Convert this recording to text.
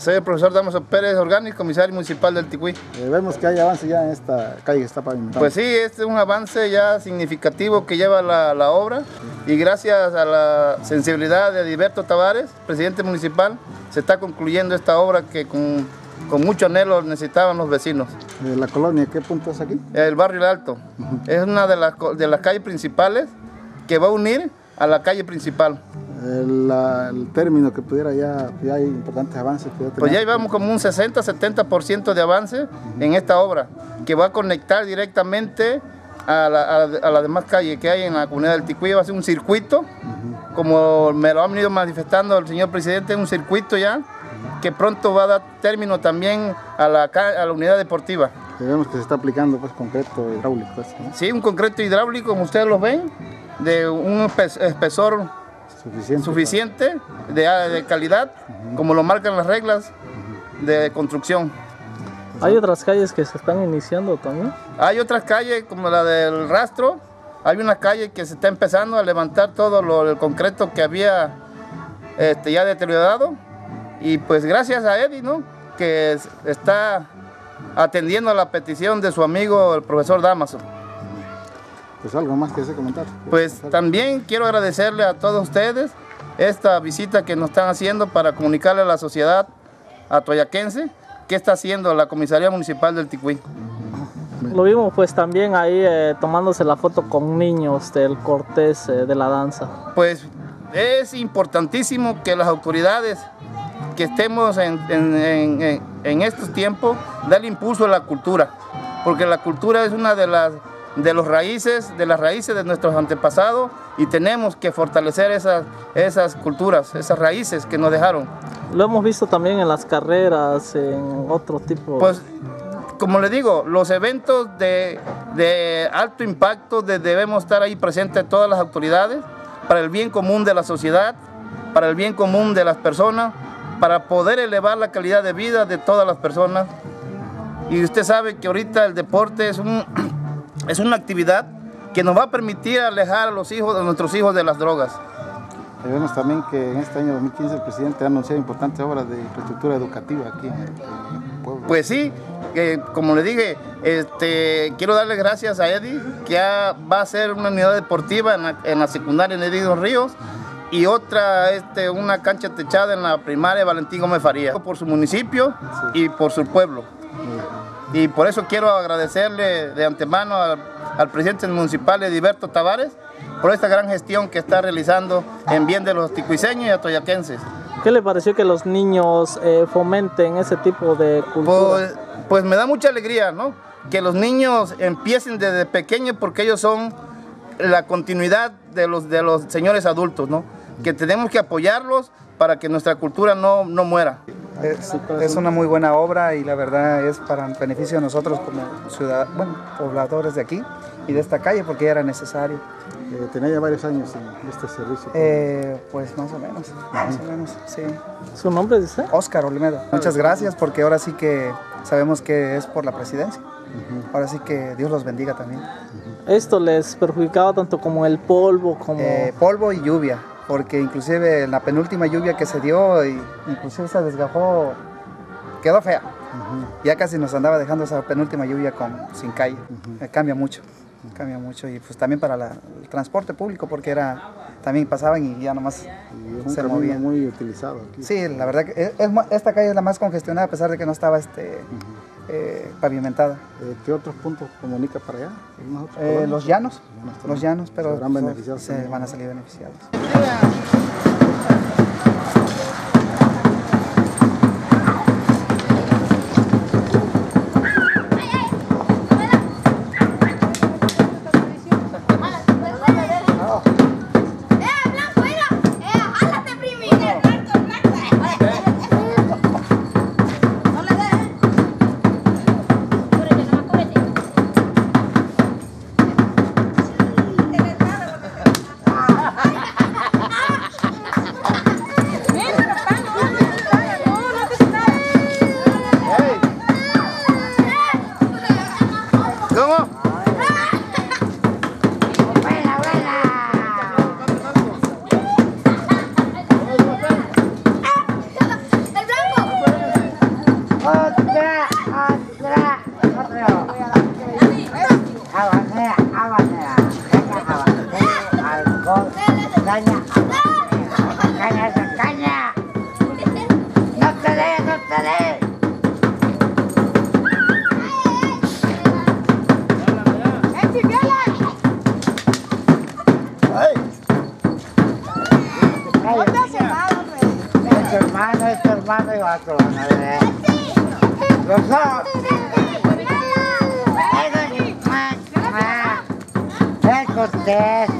Soy el profesor Damaso Pérez Orgánico, comisario municipal del Ticuí. Eh, vemos que hay avance ya en esta calle que está pavimentada. Pues sí, este es un avance ya significativo que lleva la, la obra y gracias a la sensibilidad de Alberto Tavares, presidente municipal, se está concluyendo esta obra que con, con mucho anhelo necesitaban los vecinos. ¿La colonia qué punto es aquí? El barrio El Alto. Es una de las, de las calles principales que va a unir a la calle principal. El, la- el término que pudiera ya, ya hay importantes avances. Que ya Pues ya llevamos como un 60-70% de avance en esta obra, que va a conectar directamente a la, a la- a la demás calle que hay en la comunidad del Ticuí. Va a ser un circuito, como me lo ha venido manifestando el señor presidente, un circuito ya, que pronto va a dar término también a la, a la unidad deportiva. Vemos que se está aplicando pues concreto hidráulico. pues, ¿no? Sí, un concreto hidráulico, como ustedes lo ven, de un espe- espesor Suficiente. suficiente, de, de calidad, como lo marcan las reglas de construcción. Hay otras calles que se están iniciando también. Hay otras calles como la del rastro, hay una calle que se está empezando a levantar todo lo, el concreto que había este, ya deteriorado y pues gracias a Eddie, ¿no? que es- está atendiendo a la petición de su amigo el profesor Damaso. Pues algo más que ese comentar. Pues también quiero agradecerle a todos ustedes esta visita que nos están haciendo para comunicarle a la sociedad atoyaquense qué está haciendo la Comisaría Municipal del Ticuí. Lo vimos pues también ahí eh, tomándose la foto con niños del cortés eh, de la danza. Pues es importantísimo que las autoridades que estemos en, en- en- en- en estos tiempos darle impulso a la cultura, porque la cultura es una de las de los raíces, de las raíces de nuestros antepasados y tenemos que fortalecer esas, esas culturas, esas raíces que nos dejaron. Lo hemos visto también en las carreras, en otro tipo. Pues, como le digo, los eventos de, de alto impacto de- debemos estar ahí presentes todas las autoridades para el bien común de la sociedad, para el bien común de las personas, para poder elevar la calidad de vida de todas las personas. Y usted sabe que ahorita el deporte es, un, es una actividad que nos va a permitir alejar a los hijos, a nuestros hijos de las drogas. Eh, vemos también que en este año 2015 el presidente ha anunciado importantes obras de infraestructura educativa aquí en el, pueblo. Pues sí, que como le dije, este, quiero darle gracias a Eddie, que ha- va a hacer una unidad deportiva en la, en la secundaria en Edith Dos Ríos y otra, este, una cancha techada en la primaria Valentín Gómez Faría, por su municipio y por su pueblo. Y por eso quiero agradecerle de antemano al, al presidente municipal Ediberto Tavares por esta gran gestión que está realizando en bien de los ticuiseños y atoyaquenses. ¿Qué le pareció que los niños eh, fomenten ese tipo de cultura? Pues, pues me da mucha alegría, ¿no? Que los niños empiecen desde pequeños porque ellos son la continuidad de los, de los señores adultos, ¿no? Que tenemos que apoyarlos para que nuestra cultura no, no muera. Es, es una muy buena obra y la verdad es para el beneficio de nosotros como ciudadanos, bueno, pobladores de aquí y de esta calle porque ya era necesario. Eh, tenía ya varios años en este servicio. Eh, pues más o menos, más o menos, sí. ¿Su nombre dice? Oscar Olmedo, muchas gracias porque ahora sí que sabemos que es por la presidencia. Ahora sí que Dios los bendiga también. Esto les perjudicaba tanto como el polvo, como... Eh, polvo y lluvia, porque inclusive en la penúltima lluvia que se dio, y inclusive se desgajó, quedó fea. Ya casi nos andaba dejando esa penúltima lluvia con, sin calle. Eh, cambia mucho, cambia mucho. Y pues también para la- el transporte público, porque era también pasaban y ya nomás Y es un se movían. muy utilizado aquí. Sí, la verdad que es- es ma- esta calle es la más congestionada a pesar de que no estaba este, eh, pavimentada. Eh, ¿Qué otros puntos comunica para allá? ¿Algunos otros Eh, los llanos, los llanos, pero Se pues, beneficiados se también. van a salir beneficiados. Caña habanera, caña esa caña. No te dé, no te dé. Es tu hermano, es tu hermano y va a tu hermano. Los dos. Es